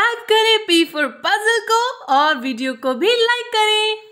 Subscribe करें P for puzzle को और वीडियो को भी लाइक करें।